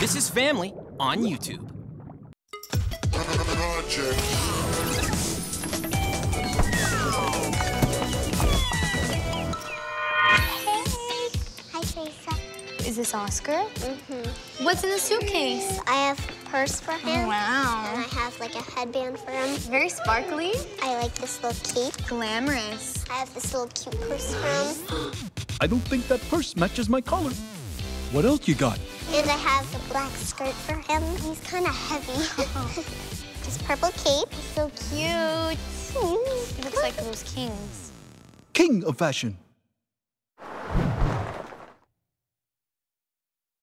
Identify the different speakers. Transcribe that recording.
Speaker 1: This is Family on YouTube. Hey!
Speaker 2: Hi, Teresa.
Speaker 3: Is this Oscar?
Speaker 2: Mm-hmm.
Speaker 3: What's in the suitcase?
Speaker 2: I have a purse for him. And
Speaker 3: Wow.
Speaker 2: And I have like a headband for him.
Speaker 3: Very sparkly.
Speaker 2: I like this little cape.
Speaker 3: Glamorous.
Speaker 2: I have this little cute purse for him.
Speaker 4: I don't think that purse matches my collar. What else you got?
Speaker 2: And I have the black skirt for him. He's kind of heavy. Oh. this purple cape.
Speaker 3: So cute. He looks like those kings.
Speaker 4: King of fashion.